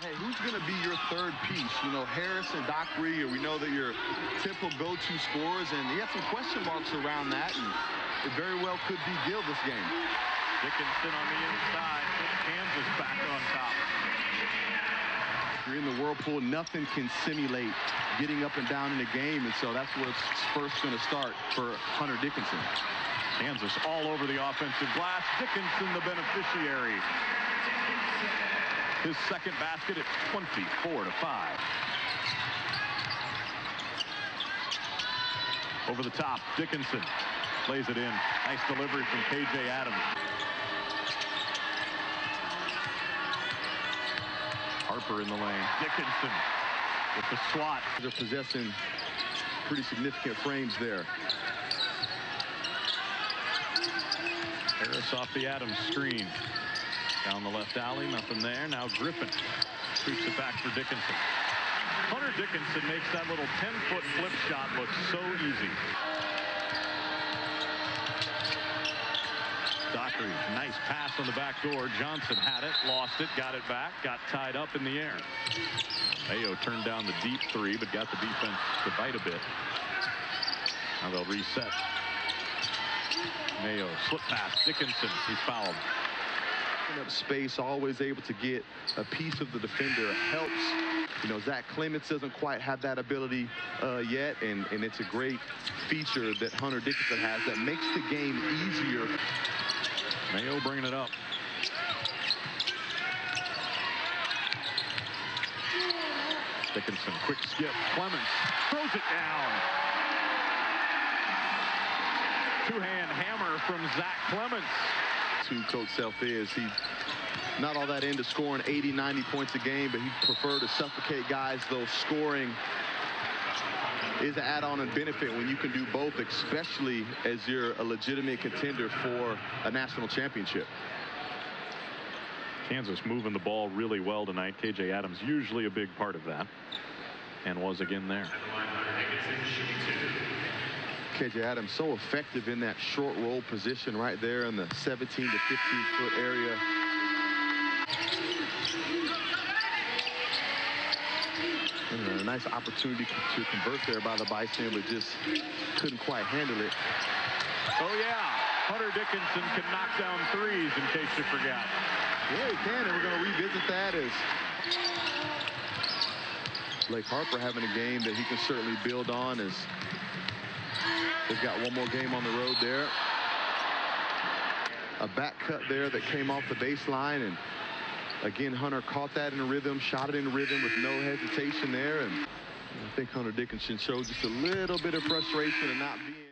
hey, who's going to be your third piece? You know, Harris and Doc Dockery, we know that you're typical go-to scorers, and he had some question marks around that, and it very well could be Gill this game. Dickinson on the inside. Kansas back on top. You're in the whirlpool, nothing can simulate getting up and down in the game, and so that's where it's first going to start for Hunter Dickinson. Kansas all over the offensive glass. Dickinson the beneficiary. His second basket at 24 to 5. Over the top, Dickinson lays it in. Nice delivery from K.J. Adams. Harper in the lane. Dickinson with the swat. They're possessing pretty significant frames there. Harris off the Adams screen. Down the left alley, nothing there. Now Griffen shoots it back for Dickinson. Hunter Dickinson makes that little 10-foot flip shot look so easy. Dockery, nice pass on the back door. Johnson had it, lost it, got it back, got tied up in the air. Mayo turned down the deep three, but got the defense to bite a bit. Now they'll reset. Mayo, slip pass, Dickinson, he's fouled. Up space, always able to get a piece of the defender helps. You know, Zach Clemence doesn't quite have that ability uh, yet, and, and it's a great feature that Hunter Dickinson has that makes the game easier. Mayo bringing it up. Dickinson, quick skip. Clemence throws it down. Two-hand hammer from Zach Clemence. To Coach Self is he's not all that into scoring 80, 90 points a game, but he prefer to suffocate guys, though scoring is an add-on and benefit when you can do both, especially as you're a legitimate contender for a national championship. Kansas moving the ball really well tonight. KJ Adams usually a big part of that and was again there. KJ Adams so effective in that short roll position right there in the 17 to 15 foot area. And a nice opportunity to convert there by the bystander, but just couldn't quite handle it. Oh yeah, Hunter Dickinson can knock down threes in case you forgot. Yeah, he can, and we're going to revisit that as Blake Harper having a game that he can certainly build on as they've got one more game on the road there. A back cut there that came off the baseline, and again, Hunter caught that in rhythm, shot it in rhythm with no hesitation there, and I think Hunter Dickinson showed just a little bit of frustration and not being